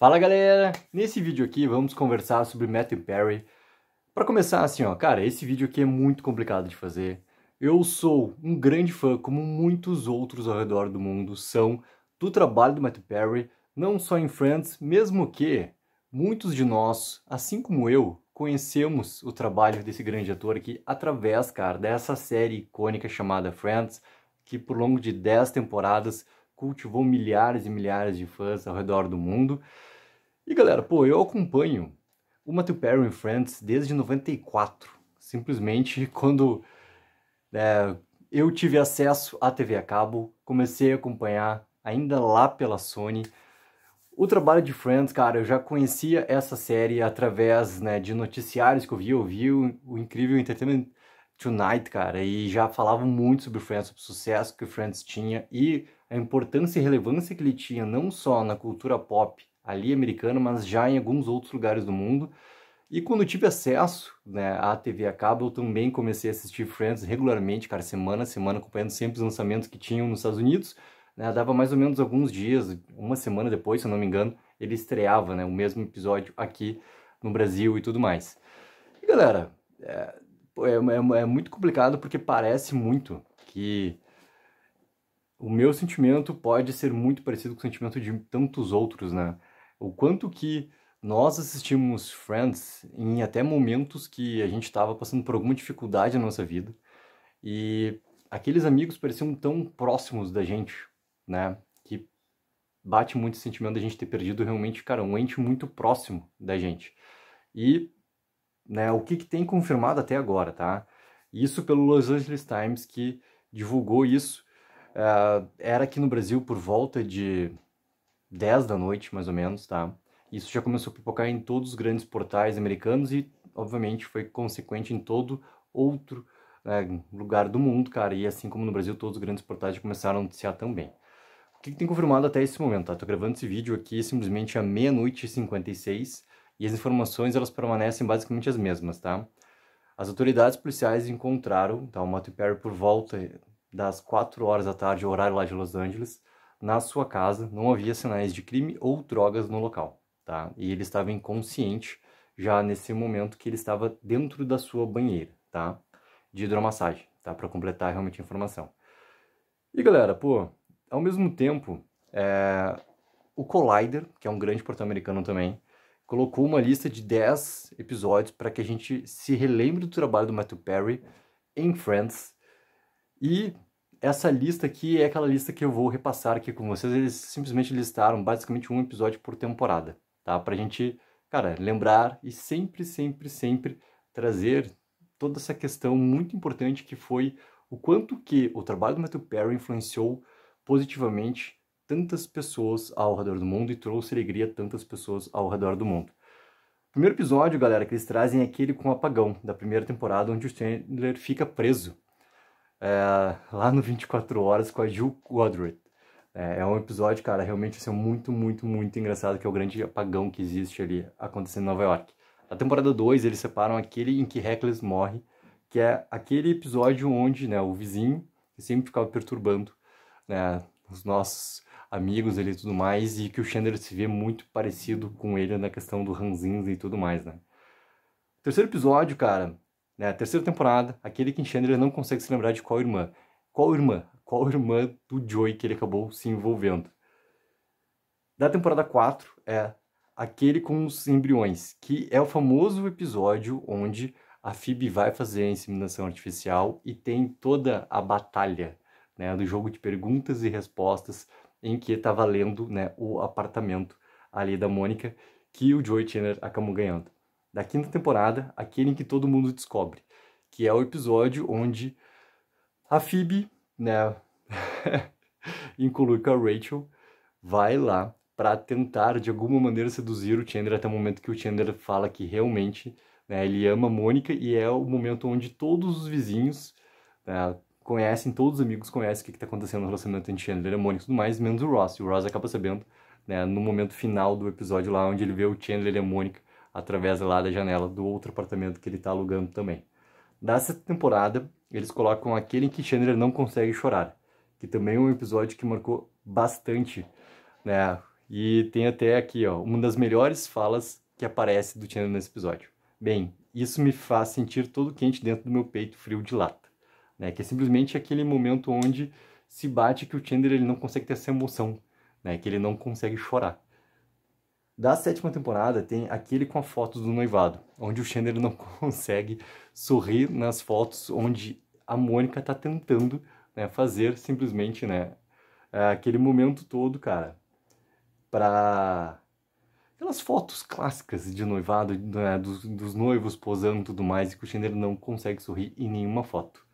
Fala galera! Nesse vídeo aqui vamos conversar sobre Matthew Perry. Para começar assim, ó, cara, esse vídeo aqui é muito complicado de fazer. Eu sou um grande fã, como muitos outros ao redor do mundo são, do trabalho do Matthew Perry, não só em Friends, mesmo que muitos de nós, assim como eu, conhecemos o trabalho desse grande ator aqui através, cara, dessa série icônica chamada Friends, que por longo de 10 temporadas cultivou milhares e milhares de fãs ao redor do mundo. E galera, pô, eu acompanho o Matthew Perry em Friends desde 94. Simplesmente quando é, eu tive acesso à TV a cabo, comecei a acompanhar ainda lá pela Sony. O trabalho de Friends, cara, eu já conhecia essa série através né, de noticiários que eu vi, eu o, o incrível Entertainment Tonight, cara, e já falavam muito sobre Friends, sobre o sucesso que o Friends tinha e a importância e relevância que ele tinha não só na cultura pop ali americana, mas já em alguns outros lugares do mundo. E quando tive acesso né, à TV a cabo, eu também comecei a assistir Friends regularmente, cara, semana a semana, acompanhando sempre os lançamentos que tinham nos Estados Unidos. Né, dava mais ou menos alguns dias, uma semana depois, se eu não me engano, ele estreava né, o mesmo episódio aqui no Brasil e tudo mais. E galera, é, é, é, é muito complicado porque parece muito que o meu sentimento pode ser muito parecido com o sentimento de tantos outros, né? O quanto que nós assistimos Friends em até momentos que a gente estava passando por alguma dificuldade na nossa vida e aqueles amigos pareciam tão próximos da gente, né? Que bate muito esse sentimento da gente ter perdido realmente, cara, um ente muito próximo da gente. E né, o que, que tem confirmado até agora, tá? Isso pelo Los Angeles Times, que divulgou isso. Uh, era aqui no Brasil por volta de 10 da noite, mais ou menos, tá? Isso já começou a pipocar em todos os grandes portais americanos e, obviamente, foi consequente em todo outro né, lugar do mundo, cara. E assim como no Brasil, todos os grandes portais já começaram a noticiar também. O que, que tem confirmado até esse momento, tá? Tô gravando esse vídeo aqui simplesmente à meia-noite e 56 e as informações elas permanecem basicamente as mesmas, tá? As autoridades policiais encontraram tá, o Matthew Perry por volta das 4 horas da tarde, horário lá de Los Angeles, na sua casa, não havia sinais de crime ou drogas no local, tá? E ele estava inconsciente já nesse momento que ele estava dentro da sua banheira, tá? De hidromassagem, tá? Para completar realmente a informação. E galera, pô, ao mesmo tempo, é... o Collider, que é um grande portal americano também, colocou uma lista de 10 episódios para que a gente se relembre do trabalho do Matthew Perry em Friends. E essa lista aqui é aquela lista que eu vou repassar aqui com vocês. Eles simplesmente listaram basicamente um episódio por temporada, tá? Pra gente, cara, lembrar e sempre, sempre, sempre trazer toda essa questão muito importante que foi o quanto que o trabalho do Matthew Perry influenciou positivamente tantas pessoas ao redor do mundo e trouxe alegria a tantas pessoas ao redor do mundo. O primeiro episódio, galera, que eles trazem é aquele com o apagão da primeira temporada, onde o Chandler fica preso é, lá no 24 Horas com a Jill Godred. É, é, um episódio, cara, realmente assim, muito, muito, muito engraçado, que é o grande apagão que existe ali acontecendo em Nova York. Na temporada 2, eles separam aquele em que Reckless morre, que é aquele episódio onde né, o vizinho, que sempre ficava perturbando né, os nossos amigos ali e tudo mais, e que o Chandler se vê muito parecido com ele na questão do ranzinza e tudo mais, né? Terceiro episódio, cara, né, terceira temporada, aquele que Chandler não consegue se lembrar de qual irmã. Qual irmã? Qual irmã do Joey que ele acabou se envolvendo. Da temporada 4 é aquele com os embriões, que é o famoso episódio onde a Phoebe vai fazer a inseminação artificial e tem toda a batalha né, do jogo de perguntas e respostas em que tá valendo né, o apartamento ali da Mônica, que o Joey Chandler acabou ganhando. Da quinta temporada, aquele em que todo mundo descobre, que é o episódio onde a Phoebe, né, inclui com a Rachel, vai lá para tentar de alguma maneira seduzir o Chandler até o momento que o Chandler fala que realmente né, ele ama a Mônica e é o momento onde todos os vizinhos né, conhecem, todos os amigos conhecem o que está acontecendo no relacionamento entre Chandler e Mônica e tudo mais, menos o Ross. E o Ross acaba sabendo, né, no momento final do episódio lá, onde ele vê o Chandler e a Mônica através lá da janela do outro apartamento que ele está alugando também. Dessa temporada, eles colocam aquele em que Chandler não consegue chorar, que também é um episódio que marcou bastante, né, E tem até aqui, ó, uma das melhores falas que aparece do Chandler nesse episódio. Bem, isso me faz sentir todo quente dentro do meu peito frio de lata, né? Que é simplesmente aquele momento onde se bate que o Chandler ele não consegue ter essa emoção, né? Que ele não consegue chorar. Da sétima temporada tem aquele com a foto do noivado, onde o Chandler não consegue sorrir nas fotos onde a Mônica tá tentando né, fazer simplesmente, né, aquele momento todo, cara, para aquelas fotos clássicas de noivado, né, dos, dos, noivos posando e tudo mais, e que o Chandler não consegue sorrir em nenhuma foto.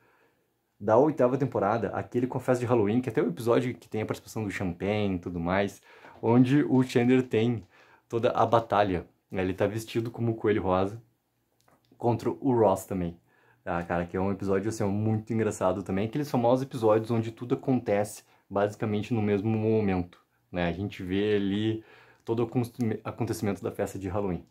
Da oitava temporada, aquele Confesso de Halloween, que até o episódio que tem a participação do Champagne e tudo mais, onde o Chandler tem toda a batalha. Ele tá vestido como o Coelho Rosa contra o Ross também. Ah, cara, que é um episódio assim, muito engraçado também. Aqueles famosos episódios onde tudo acontece basicamente no mesmo momento. Né? A gente vê ali todo o acontecimento da festa de Halloween.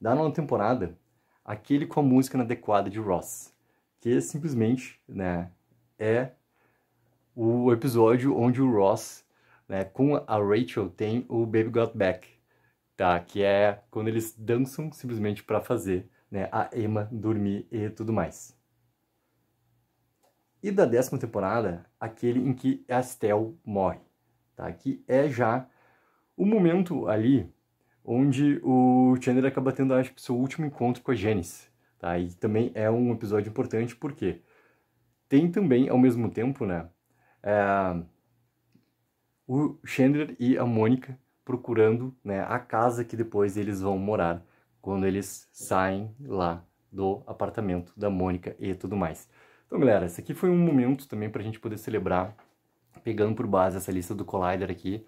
Da nova temporada, aquele com a música inadequada de Ross, que simplesmente né, é o episódio onde o Ross, né, com a Rachel, tem o Baby Got Back, tá? que é quando eles dançam simplesmente para fazer né, a Emma dormir e tudo mais. E da décima temporada, aquele em que a Estelle morre, tá? Que é já o momento ali onde o Chandler acaba tendo, acho que, seu último encontro com a Janice, tá? E também é um episódio importante porque tem também, ao mesmo tempo, né, é, o Chandler e a Mônica procurando né, a casa que depois eles vão morar quando eles saem lá do apartamento da Mônica e tudo mais. Então, galera, esse aqui foi um momento também para a gente poder celebrar, pegando por base essa lista do Collider aqui,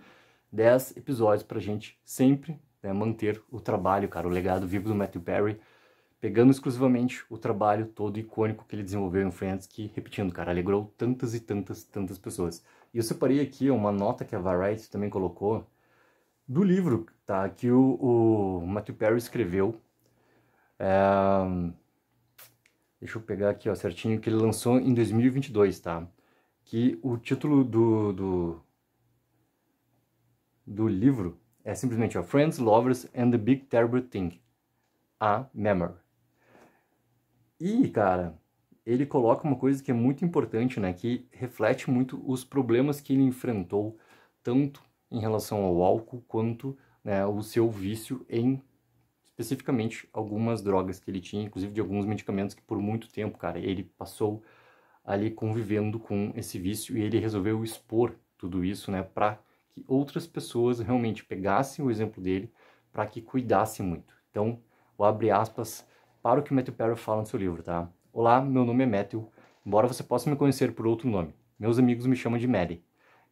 10 episódios para a gente sempre né, manter o trabalho, cara, o legado vivo do Matthew Perry, pegando exclusivamente o trabalho todo icônico que ele desenvolveu em Friends, que, repetindo, cara, alegrou tantas e tantas, tantas pessoas. E eu separei aqui uma nota que a Variety também colocou do livro, tá, que o, o Matthew Perry escreveu. É Deixa eu pegar aqui, ó, certinho, que ele lançou em 2022, tá? Que o título do, do, do livro é simplesmente, ó, Friends, Lovers and the Big Terrible Thing, a Memory. E, cara, ele coloca uma coisa que é muito importante, né? Que reflete muito os problemas que ele enfrentou, tanto em relação ao álcool quanto né, o seu vício em especificamente algumas drogas que ele tinha, inclusive de alguns medicamentos que por muito tempo, cara, ele passou ali convivendo com esse vício e ele resolveu expor tudo isso, né, para que outras pessoas realmente pegassem o exemplo dele, para que cuidassem muito. Então, vou abrir aspas para o que Matthew Perry fala no seu livro, tá? Olá, meu nome é Matthew, embora você possa me conhecer por outro nome. Meus amigos me chamam de Maddie,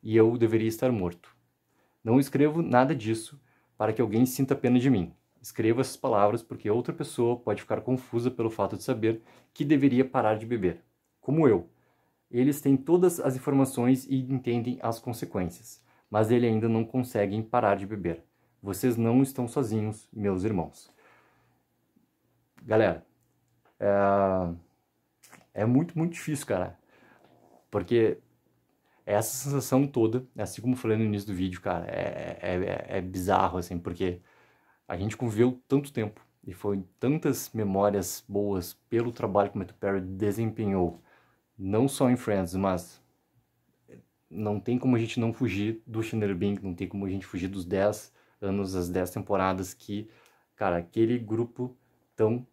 e eu deveria estar morto. Não escrevo nada disso para que alguém sinta pena de mim. Escreva essas palavras porque outra pessoa pode ficar confusa pelo fato de saber que deveria parar de beber. Como eu. Eles têm todas as informações e entendem as consequências, mas eles ainda não conseguem parar de beber. Vocês não estão sozinhos, meus irmãos. Galera, é, é muito, muito difícil, cara. Porque essa sensação toda, assim como eu falei no início do vídeo, cara, é, é, é, é bizarro, assim, porque a gente conviveu tanto tempo e foi tantas memórias boas pelo trabalho que o Matthew Perry desempenhou, não só em Friends, mas não tem como a gente não fugir do Chandler Bing, não tem como a gente fugir dos 10 anos, as 10 temporadas que, cara, aquele grupo tão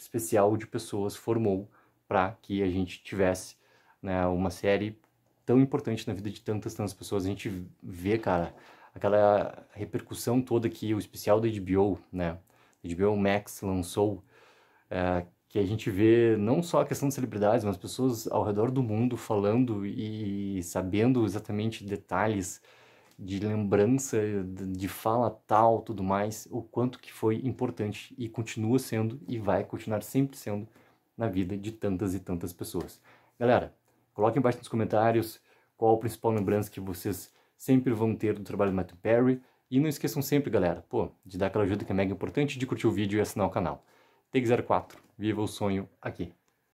especial de pessoas formou para que a gente tivesse né, uma série tão importante na vida de tantas, tantas pessoas. A gente vê, cara, aquela repercussão toda que o especial da HBO, né, HBO Max lançou, é, que a gente vê não só a questão de celebridades, mas pessoas ao redor do mundo falando e sabendo exatamente detalhes de lembrança, de fala tal, tudo mais, o quanto que foi importante e continua sendo e vai continuar sempre sendo na vida de tantas e tantas pessoas. Galera, coloquem embaixo nos comentários qual a principal lembrança que vocês sempre vão ter do trabalho do Matthew Perry. E não esqueçam sempre, galera, pô, de dar aquela ajuda que é mega importante, de curtir o vídeo e assinar o canal. Take 04, viva o sonho aqui.